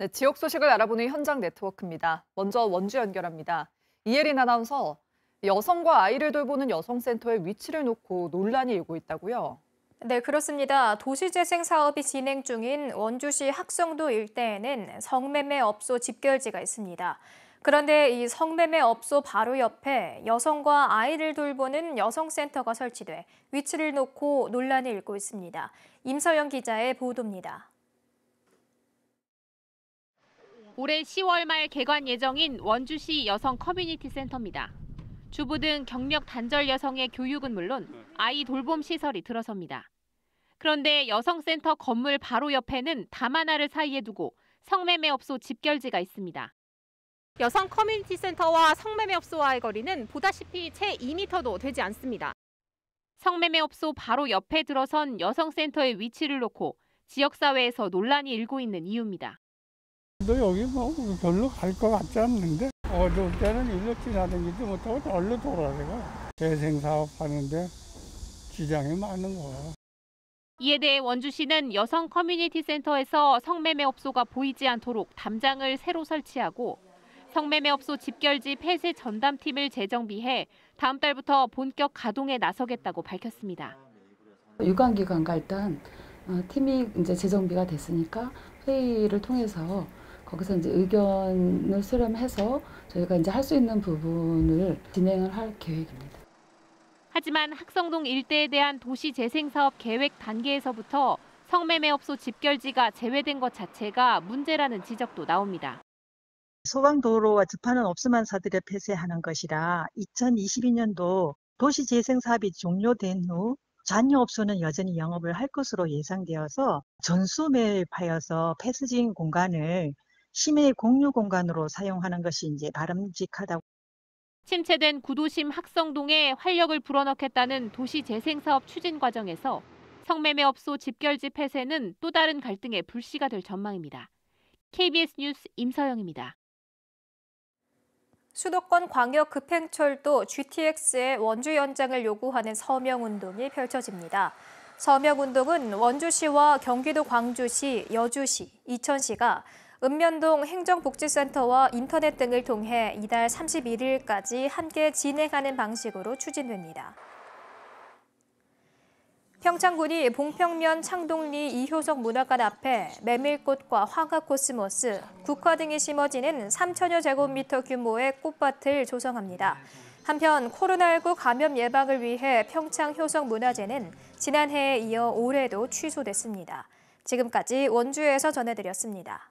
네, 지역 소식을 알아보는 현장 네트워크입니다. 먼저 원주 연결합니다. 이혜린 아나운서, 여성과 아이를 돌보는 여성센터의 위치를 놓고 논란이 일고 있다고요? 네, 그렇습니다. 도시재생 사업이 진행 중인 원주시 학성도 일대에는 성매매 업소 집결지가 있습니다. 그런데 이 성매매 업소 바로 옆에 여성과 아이를 돌보는 여성센터가 설치돼 위치를 놓고 논란이 일고 있습니다. 임서영 기자의 보도입니다. 올해 10월 말 개관 예정인 원주시 여성 커뮤니티 센터입니다. 주부 등 경력 단절 여성의 교육은 물론 아이 돌봄 시설이 들어섭니다. 그런데 여성센터 건물 바로 옆에는 담 하나를 사이에 두고 성매매업소 집결지가 있습니다. 여성 커뮤니티 센터와 성매매업소와의 거리는 보다시피 채 2m도 되지 않습니다. 성매매업소 바로 옆에 들어선 여성센터의 위치를 놓고 지역사회에서 논란이 일고 있는 이유입니다. 너 여기 뭐 별로 갈 것 같지 않는데 어두울 때는 일로 지나다니지도 못하고 절로 돌아다가 재생사업 하는데 지장이 많은 거야. 이에 대해 원주 시는 여성 커뮤니티 센터에서 성매매 업소가 보이지 않도록 담장을 새로 설치하고 성매매 업소 집결지 폐쇄 전담팀을 재정비해 다음 달부터 본격 가동에 나서겠다고 밝혔습니다. 유관기관과 일단 어, 팀이 이제 재정비가 됐으니까 회의를 통해서 거기서 이제 의견을 수렴해서 저희가 이제 할 수 있는 부분을 진행을 할 계획입니다. 하지만 학성동 일대에 대한 도시 재생 사업 계획 단계에서부터 성매매업소 집결지가 제외된 것 자체가 문제라는 지적도 나옵니다. 소강도로와 접하는 업소만 사들을 폐쇄하는 것이라 2022년도 도시재생 사업이 종료된 후 잔여 업소는 여전히 영업을 할 것으로 예상되어서 전수 매입하여서 폐쇄진 공간을 시내 공유 공간으로 사용하는 것이 이제 바람직하다고. 침체된 구도심 학성동에 활력을 불어넣겠다는 도시재생사업 추진 과정에서 성매매업소 집결지 폐쇄는 또 다른 갈등의 불씨가 될 전망입니다. KBS 뉴스 임서영입니다. 수도권 광역 급행철도 GTX의 원주 연장을 요구하는 서명운동이 펼쳐집니다. 서명운동은 원주시와 경기도 광주시, 여주시, 이천시가 읍면동 행정복지센터와 인터넷 등을 통해 이달 31일까지 함께 진행하는 방식으로 추진됩니다. 평창군이 봉평면 창동리 이효석 문화관 앞에 메밀꽃과 황화코스모스, 국화 등이 심어지는 3천여 제곱미터 규모의 꽃밭을 조성합니다. 한편 코로나19 감염 예방을 위해 평창 효석 문화제는 지난해에 이어 올해도 취소됐습니다. 지금까지 원주에서 전해드렸습니다.